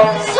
So